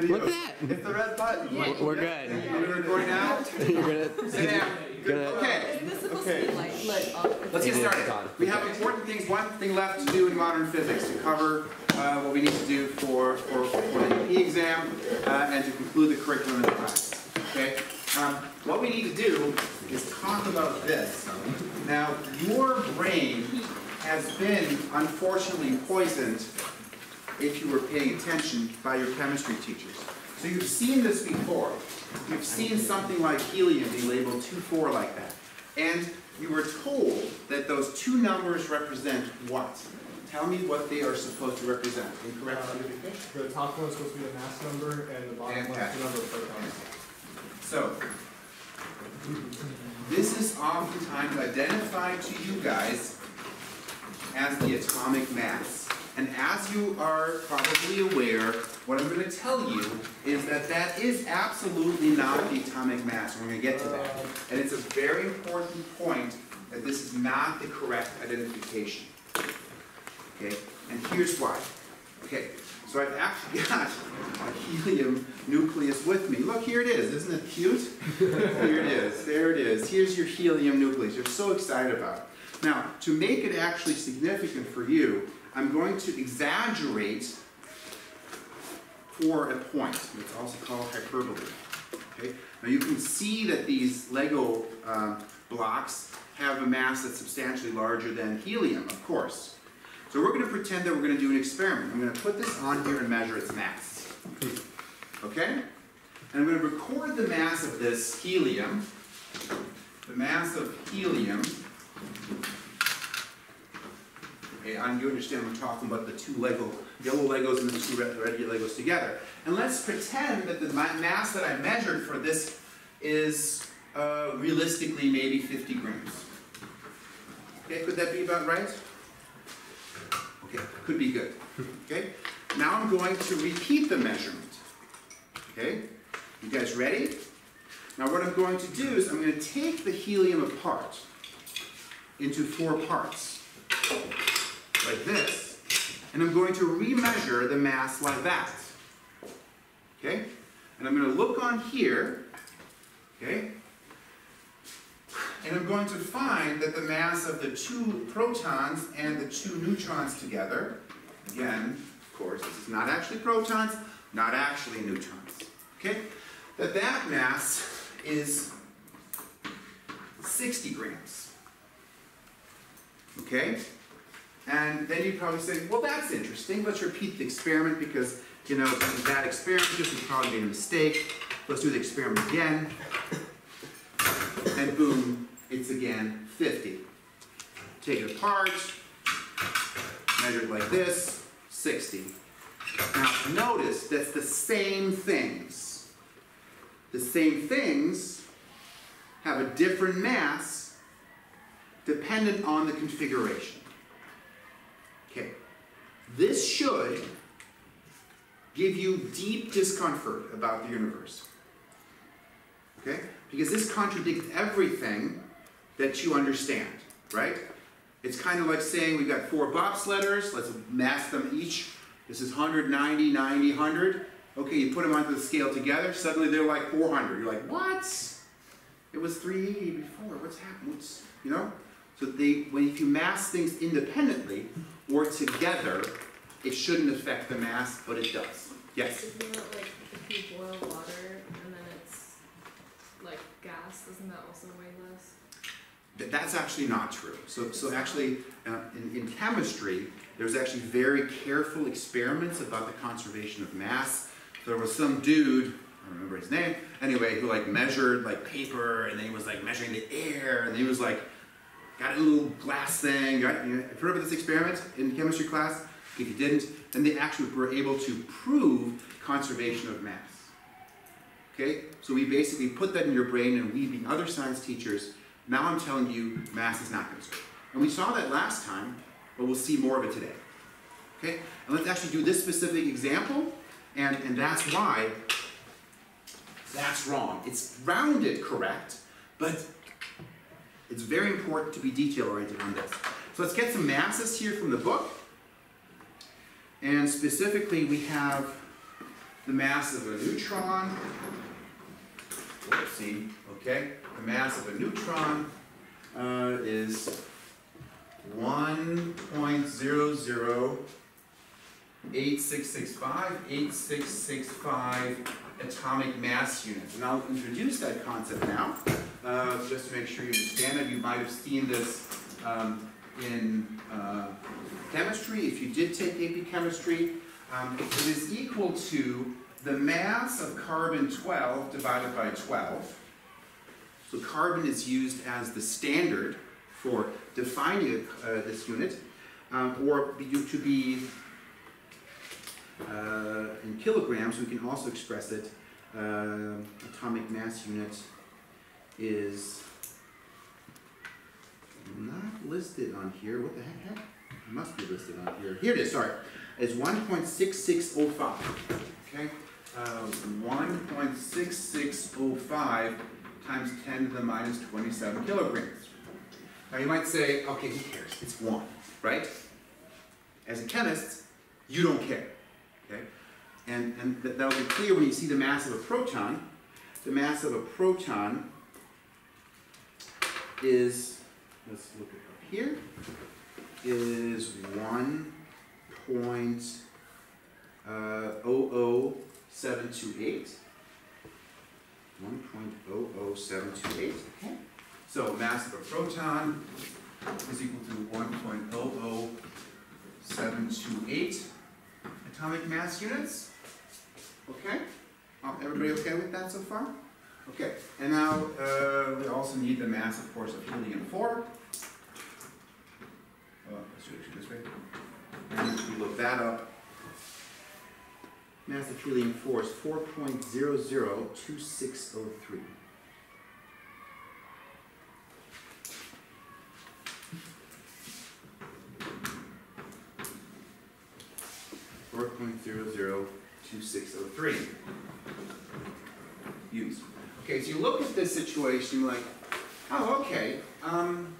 video. Look at that. It's the red button. We're, we're good. Are we recording now? You're gonna, Sit down. gonna, Okay, Is this supposed Okay. to be like let's get started. We have important things, one thing left to do in modern physics, to cover uh, what we need to do for, for, for the AP exam uh, and to conclude the curriculum in the class. Okay? Um, what we need to do is talk about this. Now, your brain has been unfortunately poisoned if you were paying attention by your chemistry teachers. So you've seen this before. You've seen something like helium be labeled 2,4 like that. And you were told that those two numbers represent what? Tell me what they are supposed to represent. Incorrect identification? The top one's supposed to be the mass number, and the bottom one's Fantastic. the number of protons. So, this is oftentimes identified to you guys as the atomic mass. And as you are probably aware, what I'm going to tell you is that that is absolutely not the atomic mass. We're going to get to that. And it's a very important point that this is not the correct identification. Okay? And here's why. Okay, so I've actually got a helium nucleus with me. Look, here it is. Isn't it cute? here it is. There it is. Here's your helium nucleus. You're so excited about it. Now, to make it actually significant for you, I'm going to exaggerate for a point. It's also called hyperbole. Okay? Now you can see that these Lego um, blocks have a mass that's substantially larger than helium, of course. So we're going to pretend that we're going to do an experiment. I'm going to put this on here and measure its mass. Okay? And I'm going to record the mass of this helium. The mass of helium. Okay, and you understand I'm talking about the two Lego, yellow Legos and the two red, red Legos together. And let's pretend that the mass that I measured for this is uh, realistically maybe 50 grams. Okay, could that be about right? Okay, could be good. Okay, now I'm going to repeat the measurement. Okay, you guys ready? Now what I'm going to do is I'm going to take the helium apart into four parts, like this, and I'm going to remeasure the mass like that. Okay, and I'm going to look on here. Okay, and I'm going to find that the mass of the two protons and the two neutrons together, again, of course, this is not actually protons, not actually neutrons, okay? That that mass is 60 grams, okay? And then you'd probably say, well, that's interesting. Let's repeat the experiment because, you know, that experiment, just we probably made a mistake. Let's do the experiment again. And boom, it's again 50. Take it apart, measured like this, 60. Now notice that's the same things. The same things have a different mass dependent on the configuration. Okay, this should give you deep discomfort about the universe. Okay? Because this contradicts everything that you understand, right? It's kind of like saying we've got four bobsledders, let's mass them each. This is 190, 90, 100. Okay, you put them onto the scale together, suddenly they're like 400. You're like, what? It was 380 before, what's happened? What's, you know? So they, when if you mass things independently or together, it shouldn't affect the mass, but it does. Yes? Isn't it like if you boil water and then it's like gas, doesn't that also weigh less? Th- That's actually not true. So, so actually, uh, in, in chemistry, there's actually very careful experiments about the conservation of mass. There was some dude, I don't remember his name, anyway, who like measured like paper, and then he was like measuring the air, and he was like, got a little glass thing. Right? You know, about this experiment in chemistry class? If you didn't, then they actually were able to prove conservation of mass. Okay, so we basically put that in your brain, and we, being other science teachers, now I'm telling you mass is not conserved. And we saw that last time, but we'll see more of it today. Okay, and let's actually do this specific example, and, and that's why that's wrong. It's rounded correct, but it's very important to be detail oriented on this. So let's get some masses here from the book. And specifically, we have the mass of a neutron, whoopsie, okay, the mass of a neutron uh, is one point zero zero eight six six five, eight six six five atomic mass units. And I'll introduce that concept now, uh, just to make sure you understand it. You might have seen this um, in uh, chemistry, if you did take AP chemistry. Um, it is equal to the mass of carbon 12 divided by 12. So carbon is used as the standard for defining uh, this unit, um, or to be uh, in kilograms, we can also express it. Um atomic mass unit is not listed on here. What the heck? It must be listed on here. Here it is. Sorry, it's 1.6605. Okay, uh, 1.6605 times 10 to the minus 27 kilograms. Now you might say, okay, who cares? It's one, right? As a chemist, you don't care. Okay? And, and th- that'll be clear when you see the mass of a proton. The mass of a proton is, let's look it up here, is one point uh, oh oh seven two eight. One point oh oh seven two eight, okay? So mass of a proton is equal to one point oh oh seven two eight atomic mass units. Okay? Uh, Everybody okay with that so far? Okay, and now uh, we also need the mass, of course, of helium 4. Oh, let's do it this way. And we look that up, mass of helium 4 is 4.002603. Four point zero zero two six oh three. Used. Okay, so you look at this situation, you're like, oh, okay, um,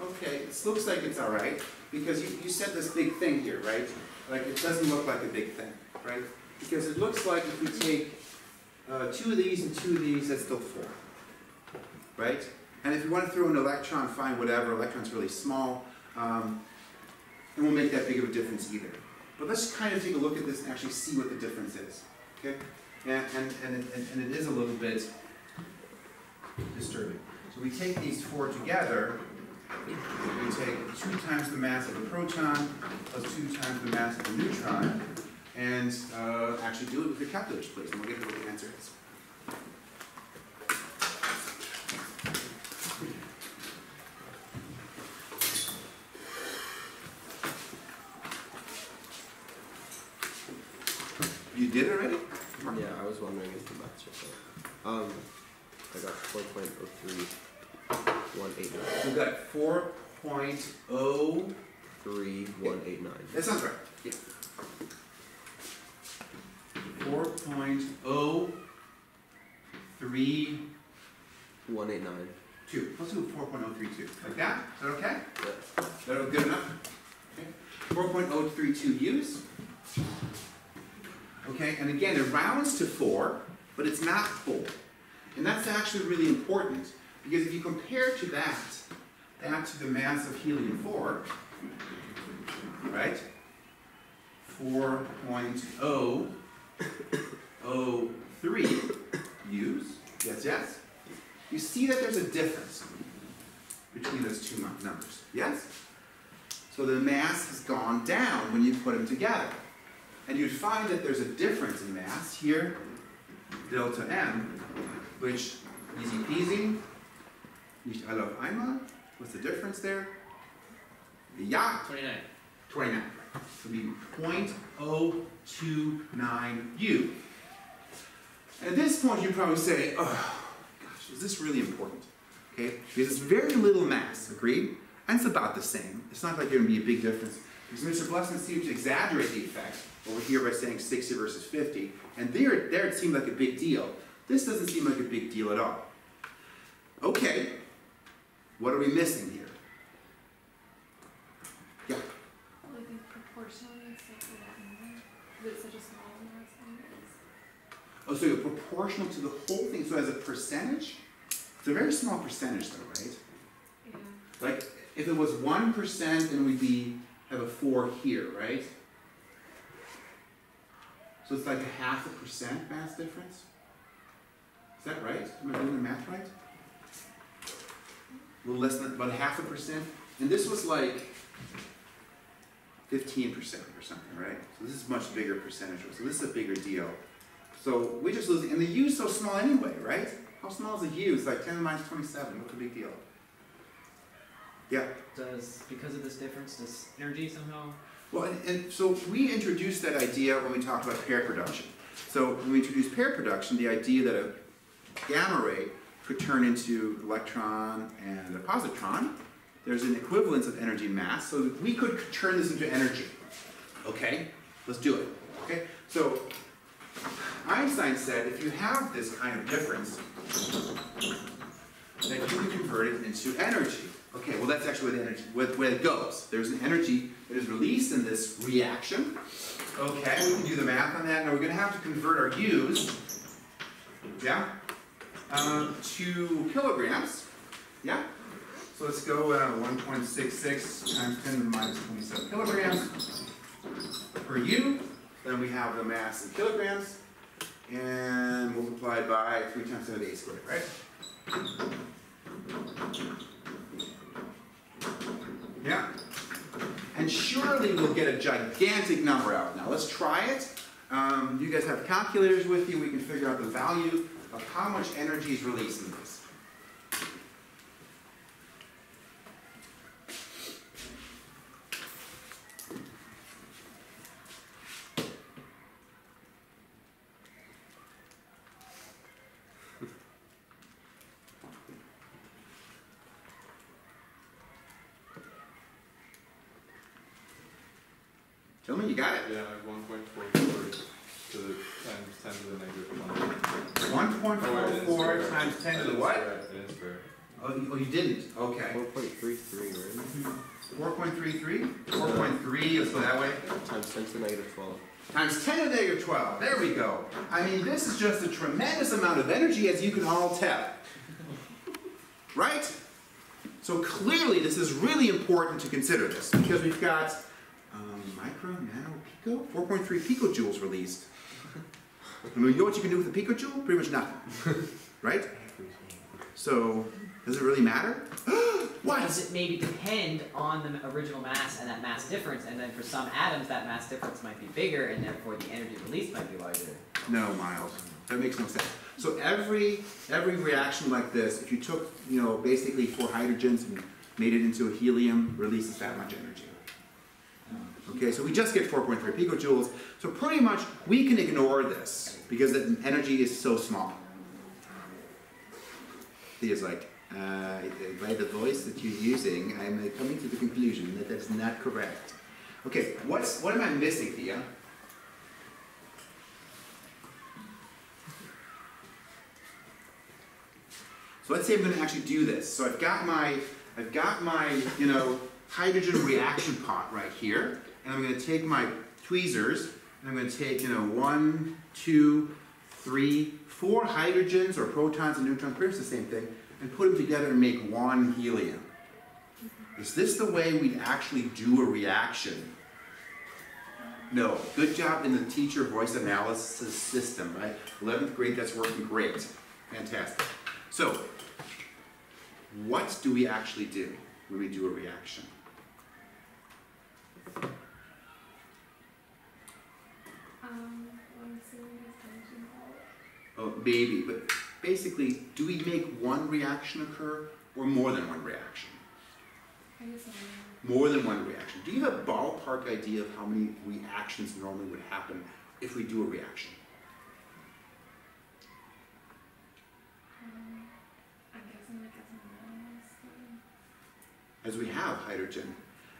okay, this looks like it's all right, because you, you said this big thing here, right? Like, it doesn't look like a big thing, right? Because it looks like if we take, uh, two of these and two of these, that's still four, right? And if you want to throw an electron, fine, whatever, electron's really small, um, it won't make that big of a difference either. But let's kind of take a look at this and actually see what the difference is, okay? And, and, and, and it is a little bit disturbing. So we take these four together, we take two times the mass of a proton plus two times the mass of a neutron, and uh, actually do it with your calculators, please, and we'll get to what the answer is. Point zero three one eight nine. That sounds right. Yeah. 4.03189. Two. Let's do 4.032. Like that? Is that okay? Yeah. That'll good enough? Okay. 4.032 U's. Okay, and again, it rounds to 4, but it's not 4. And that's actually really important, because if you compare to that, that to the mass of helium four, right? Four point oh oh three U's, yes, yes? You see that there's a difference between those two numbers, yes? So the mass has gone down when you put them together. And you'd find that there's a difference in mass here, delta M, which easy peasy. Nicht alle auf einmal. What's the difference there? Yeah, Twenty-nine. 29. So be 0.029 U. At this point, you probably say, oh, gosh, is this really important? Okay, because it's very little mass, agreed? And it's about the same. It's not like there would be a big difference. Because Mr. Blessman seemed to exaggerate the effect over here by saying 60 versus 50. And there, there it seemed like a big deal. This doesn't seem like a big deal at all. Okay, what are we missing here? Yeah. Like proportionally it's like a lot more. But it's such a small mass thing. Oh, so you're proportional to the whole thing, so as a percentage? It's a very small percentage though, right? Yeah. Like, if it was one percent, then we'd be, have a four here, right? So it's like a half a percent mass difference? Is that right? Am I doing the math right? A little less than, about half a percent? And this was like fifteen percent or something, right? So this is much bigger percentage, so this is a bigger deal. So we just lose, and the U is so small anyway, right? How small is a U? It's like ten to the minus twenty-seven, what's the big deal? Yeah, Does, because of this difference, does energy somehow? well, and, and so we introduced that idea when we talked about pair production. So when we introduced pair production, the idea that a gamma ray could turn into electron and a positron, there's an equivalence of energy mass, so we could turn this into energy. Okay, let's do it. Okay, so Einstein said if you have this kind of difference, then you can convert it into energy. Okay, well that's actually where the energy, where, where it goes. There's an energy that is released in this reaction. Okay, we can do the math on that. Now we're going to have to convert our U's, yeah, um, to kilograms. Yeah. So let's go uh, 1.66 times 10 to the minus 27 kilograms per U. Then we have the mass in kilograms and multiplied by 3 times 10 to the 8 squared, right? Yeah. And surely we'll get a gigantic number out. Now let's try it. Um, you guys have calculators with you. We can figure out the value of how much energy is released in this. Gentlemen, you got it. Yeah, one point four four to the times ten to the negative one. 1.44 times 10 to the what? It is fair. Oh, you, oh, you didn't? Okay. Four point three three, right? 4.33? 4.3, let's go that way. Times ten to the negative twelve. Times 10 to the negative 12. There we go. I mean, this is just a tremendous amount of energy, as you can all tell. Right? So clearly, this is really important to consider this because we've got um, micro, nano, pico, 4.3 picojoules released. And you know what you can do with a picojoule? Pretty much nothing. right? So, does it really matter? what? Does it maybe depend on the original mass and that mass difference, and then for some atoms that mass difference might be bigger, and therefore the energy released might be larger? No, Miles. That makes no sense. So every every reaction like this, if you took, you know, basically four hydrogens and made it into a helium, releases that much energy. Okay, so we just get 4.3 picojoules. So pretty much we can ignore this because the energy is so small. He is like, uh, by the voice that you're using, I'm uh, coming to the conclusion that that's not correct. Okay, what's what am I missing, Thea? So let's say I'm going to actually do this. So I've got my, I've got my, you know, hydrogen reaction pot right here, and I'm going to take my tweezers, and I'm going to take, you know, one, two, three, four hydrogens or protons and neutrons, pretty much the same thing, and put them together and make one helium. Is this the way we'd actually do a reaction? No. Good job in the teacher voice analysis system, right? 11th grade, that's working great. Fantastic. So, what do we actually do when we do a reaction? Um, one series tension fault. Oh, maybe, but basically, do we make one reaction occur or more than one reaction? I guess I More than one reaction. Do you have a ballpark idea of how many reactions normally would happen if we do a reaction? um, I'm guessing like it's a minus thing. as we have hydrogen.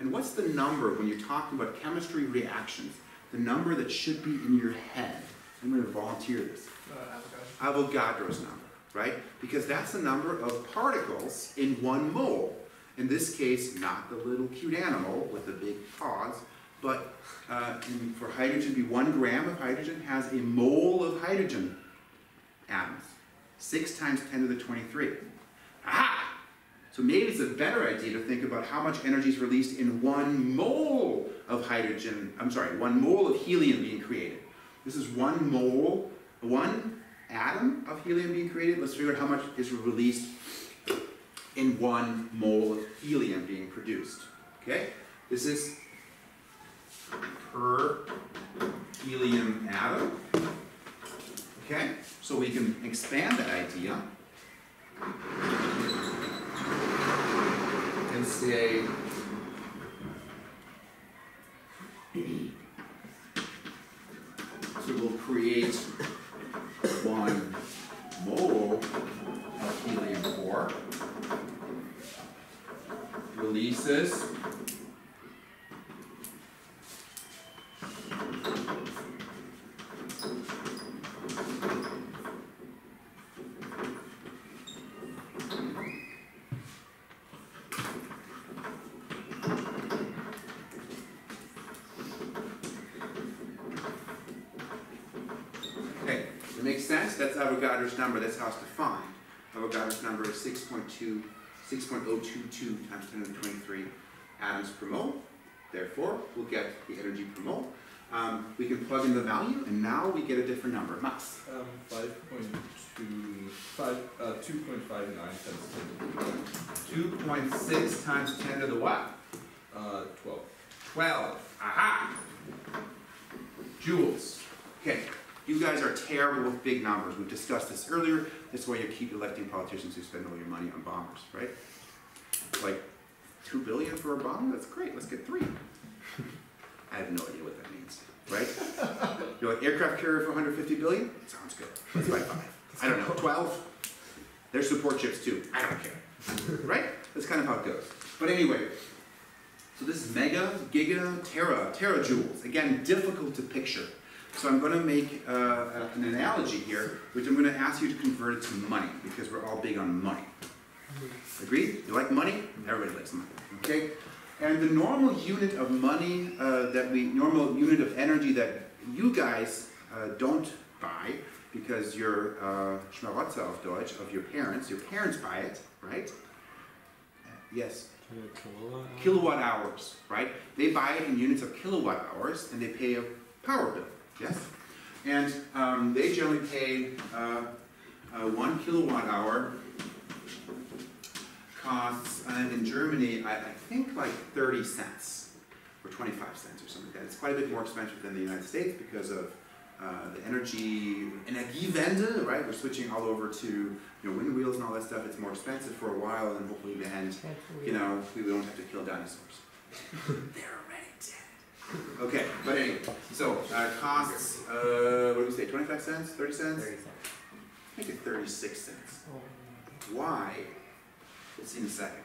And what's the number when you're talking about chemistry reactions? The number that should be in your head. I'm going to volunteer this. Uh, Avogadro. Avogadro's number, right? Because that's the number of particles in one mole. In this case, not the little cute animal with the big paws, but uh, for hydrogen to be one gram of hydrogen has a mole of hydrogen atoms. Six times ten to the twenty-three. Aha! So maybe it's a better idea to think about how much energy is released in one mole of hydrogen, I'm sorry, one mole of helium being created. This is one mole, one atom of helium being created. Let's figure out how much is released in one mole of helium being produced. Okay? This is per helium atom. Okay? So we can expand that idea and say so we'll create one mole of helium four releases Okay, that makes sense, that's Avogadro's number, that's how it's defined. Avogadro's number is 6.2, 6.022 times ten to the twenty-three atoms per mole. Therefore, we'll get the energy per mole. Um, we can plug in the value, and now we get a different number, Max. Um, five point two, five, uh, two point five nine times ten to the, 2.6 times ten to the what? uh, twelve. 12. Aha! Joules. Okay, you guys are terrible with big numbers. We've discussed this earlier. That's why you keep electing politicians who spend all your money on bombers, right? Like, two billion for a bomb? That's great. Let's get three. I have no idea what that means, right? You're like, aircraft carrier for 150 billion? Sounds good. Let's buy five. I don't know, 12? There's support ships too. I don't care. Right? That's kind of how it goes. But anyway, so this is mega, giga, tera, terajoules. Again, difficult to picture. So I'm going to make uh, an analogy here, which I'm going to ask you to convert it to money, because we're all big on money. Agreed? You like money? Everybody likes money. Okay? And the normal unit of money uh, that we, normal unit of energy that you guys uh, don't buy, because you're uh, Schmarotzer auf Deutsch, of your parents, your parents buy it, right? Yes? kilowatt hours, right? They buy it in units of kilowatt hours and they pay a power bill, yes? And um, they generally pay uh, uh, one kilowatt hour costs, uh, in Germany, I, I think like 30 cents or 25 cents or something like that. It's quite a bit more expensive than the United States because of uh, the energy, Energiewende, right? We're switching all over to you know, wind wheels and all that stuff. It's more expensive for a while and hopefully the end you know, we don't have to kill dinosaurs. They're already dead. Okay, but anyway, so uh, costs, uh, what do we say, 25 cents, 30 cents? Make it 36 cents. Why? We'll see in a second.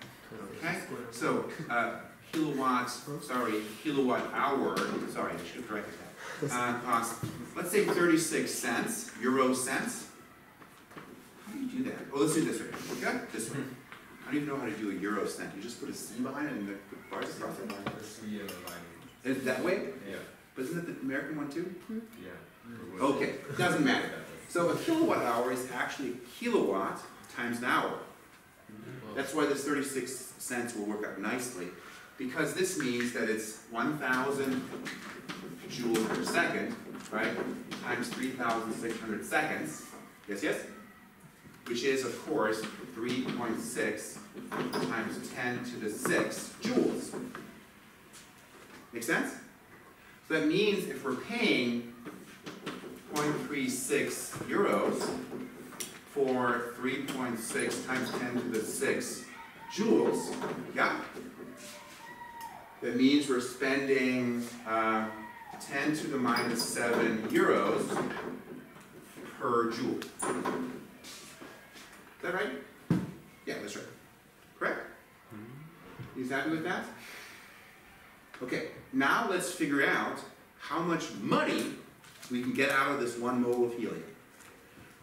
Okay, so uh, kilowatts, sorry, kilowatt hour, sorry, I should have corrected that. Uh, costs, let's say 36 cents, euro cents. How do you do that? Oh, let's do it this way. Okay, this way. I don't even know how to do a euro cent. You just put a C behind it and the the bars across it. Yeah, line. Is it that way? Yeah, But isn't it the American one too? Hmm? yeah. Okay, doesn't matter. So a kilowatt hour is actually a kilowatt times an hour. Hmm. That's why this thirty-six cents will work out nicely, because this means that it's one thousand joules per second, right? Times three thousand six hundred seconds. Yes, yes? Which is, of course, three point six times ten to the six joules. Make sense? So that means if we're paying 0.36 euros for 3.6 times 10 to the 6 joules, yeah? That means we're spending uh, 10 to the minus 7 euros per joule. Is that right? Yeah, that's right. Correct? You happy with that? Okay, now let's figure out how much money we can get out of this one mole of helium.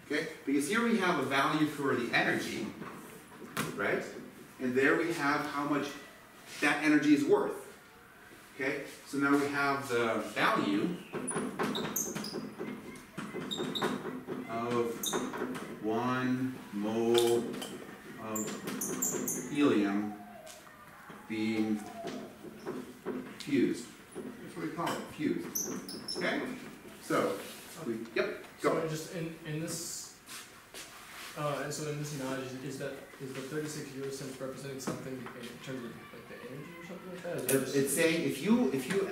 Okay, because here we have a value for the energy, right? And there we have how much that energy is worth. Okay, so now we have the value of one mole of helium being fused. That's what we call it, fused. Okay? So, we, yep, So go. I just, in, in this, uh, and so in this analogy, is that, is the thirty-six euro cents representing something in terms of like the energy or something like that? it It- It's saying if you, if you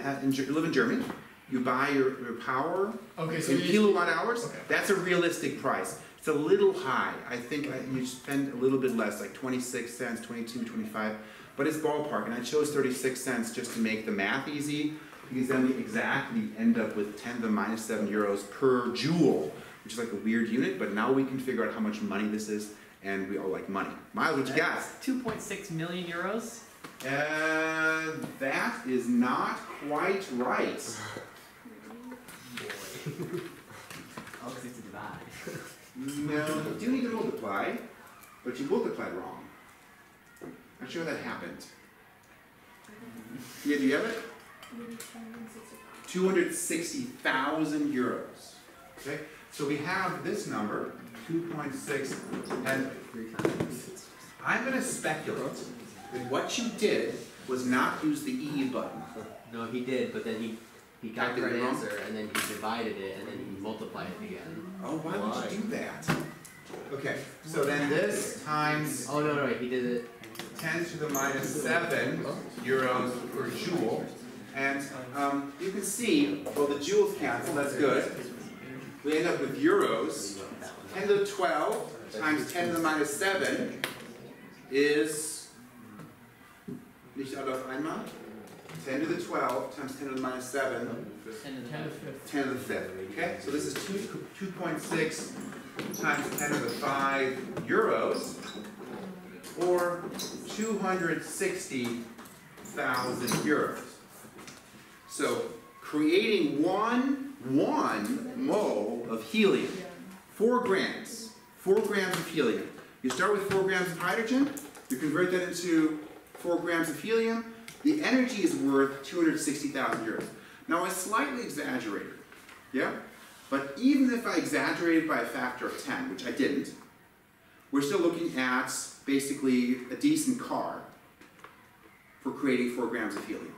live in Germany, you buy your, your power Okay, so in you, kilowatt hours, Okay. that's a realistic price. It's a little high. I think I- you spend a little bit less, like 26 cents, 22, 25, but it's ballpark. And I chose 36 cents just to make the math easy, because then we exactly end up with 10 to the minus 7 euros per joule, which is like a weird unit, but now we can figure out how much money this is, and we all like money. Miles, what you got? Two point six million euros. Uh, that is not quite right. Oh, 'cause it's a divide. No, you do need to multiply, but you multiplied wrong. Not sure that happened. Yeah, do you have it? Two hundred sixty thousand euros. Okay, so we have this number, two point six, and I'm gonna speculate that what you did was not use the E button. No, he did, but then he, he got the right wrong? answer, and then he divided it, and then he multiplied it again. Oh, why would you do that? Okay, so then this times Oh, no, no, he did it, 10 to the minus 7 euros per joule. And um, you can see, well, the joules cancel, that's good. We end up with euros. 10 to the 12 times 10 to the minus 7 is, nicht alles einmal? 10 to the 12 times 10 to the minus 7, Ten to the ten to fifth. fifth. 10 to the 5th. Okay, so this is 2, 2.6 times 10 to the 5 euros, or 260,000 euros. So creating one, one mole of helium, four grams, four grams of helium. You start with four grams of hydrogen, you convert that into four grams of helium, the energy is worth 260,000 euros. Now I slightly exaggerated, yeah? But even if I exaggerated by a factor of 10, which I didn't, we're still looking at basically a decent car for creating four grams of helium.